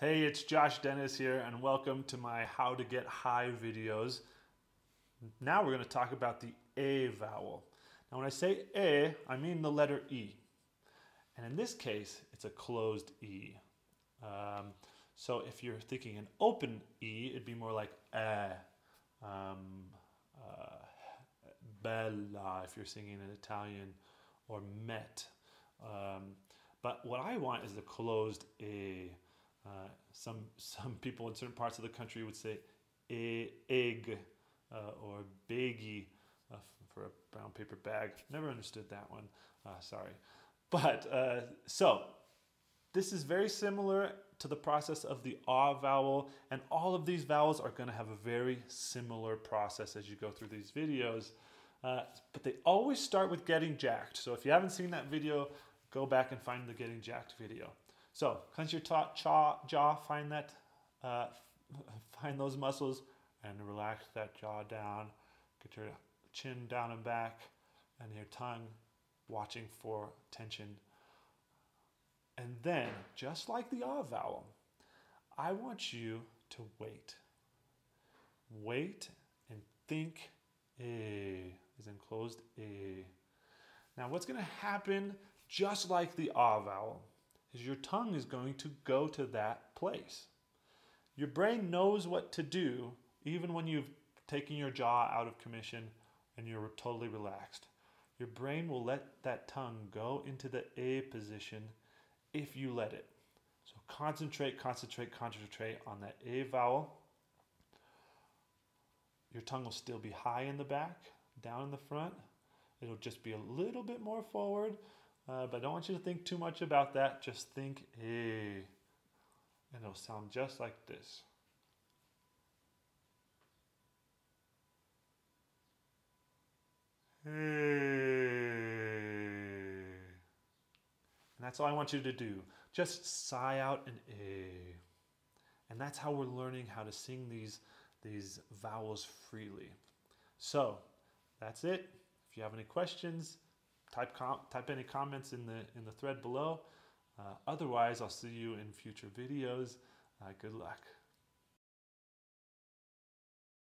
Hey, it's Josh Dennis here, and welcome to my How to Get High videos. Now we're going to talk about the A vowel. Now, when I say A, I mean the letter E. And in this case, it's a closed E. Um, so if you're thinking an open E, it'd be more like eh, um, uh, bella if you're singing in Italian, or met. Um, but what I want is the closed A. Uh, some some people in certain parts of the country would say e, egg uh, or baggy uh, for a brown paper bag. Never understood that one. Uh, sorry, but uh, so this is very similar to the process of the ah vowel, and all of these vowels are going to have a very similar process as you go through these videos. Uh, but they always start with getting jacked. So if you haven't seen that video, go back and find the getting jacked video. So clench your jaw, jaw, find that, uh, find those muscles, and relax that jaw down. Get your chin down and back, and your tongue watching for tension. And then, just like the ah vowel, I want you to wait. Wait and think a is enclosed a. Now, what's going to happen, just like the ah vowel, is your tongue is going to go to that place. Your brain knows what to do even when you've taken your jaw out of commission and you're totally relaxed. Your brain will let that tongue go into the A position if you let it. So concentrate, concentrate, concentrate on that A vowel. Your tongue will still be high in the back, down in the front. It'll just be a little bit more forward uh, but I don't want you to think too much about that. Just think A. And it'll sound just like this. And that's all I want you to do. Just sigh out an A. And that's how we're learning how to sing these, these vowels freely. So that's it. If you have any questions, type com- type any comments in the in the thread below. Uh, otherwise, I'll see you in future videos. Uh, good luck.